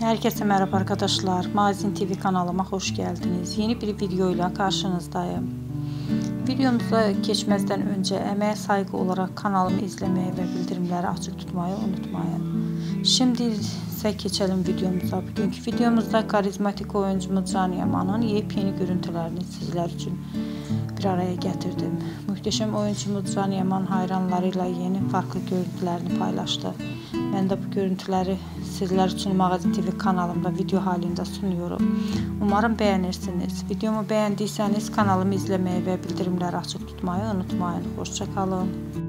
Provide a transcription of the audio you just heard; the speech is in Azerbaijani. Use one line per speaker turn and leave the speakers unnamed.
Herkese merhaba arkadaşlar. Mazin TV kanalıma hoş geldiniz. Yeni bir video ile karşınızdayım. Videomuza geçmezden önce emeğe saygı olarak kanalımı izlemeyi ve bildirimleri açık tutmayı unutmayın. Şimdi ise geçelim videomuza. Bugünkü videomuzda karizmatik oyuncumuz Can Yaman'ın yepyeni görüntülerini sizler için bir araya getirdim. Muhteşem oyuncumuz Can Yaman hayranlarıyla yeni farklı görüntülerini paylaştı. Ben de bu görüntüleri sizler için Magazin TV kanalımda video halinde sunuyorum. Umarım beğenirsiniz. Videomu beğendiyseniz kanalımı izlemeyi ve bildirimleri açık tutmayı unutmayın. Hoşçakalın.